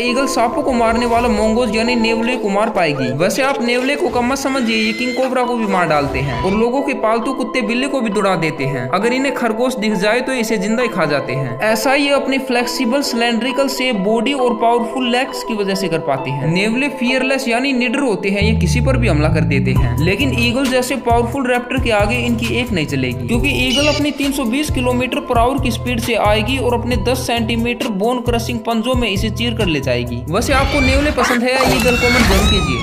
Eagle सांपों को मारने वाला मोंगोज यानी नेवले को मार पाएगी। वैसे आप नेवले को कम मत समझिए, ये किंग कोबरा को भी मार डालते हैं और लोगों के पालतू कुत्ते बिल्ली को भी दुड़ा देते हैं। अगर इन्हें खरगोश दिख जाए तो इसे ज़िंदा ही खा जाते हैं। ऐसा ये अपने फ्लेक्सीबल सिलेंड्रिकल से बॉडी और पावरफुल लेग्स की वजह से कर पाते हैं। नेवले फियरलेस यानी निडर होते हैं, ये किसी पर भी हमला कर देते हैं। लेकिन ईगल जैसे पावरफुल रैप्टर के आगे इनकी एक नहीं चलेगी। क्योंकि ईगल अपनी 320 किलोमीटर पर आवर की स्पीड से आएगी और अपने 10 सेंटीमीटर बोन क्रशिंग पंजों में इसे चीर कर ले जाएगी। वैसे आपको नेवले पसंद है या ये गल कॉमेंट ज़रूर कीजिए?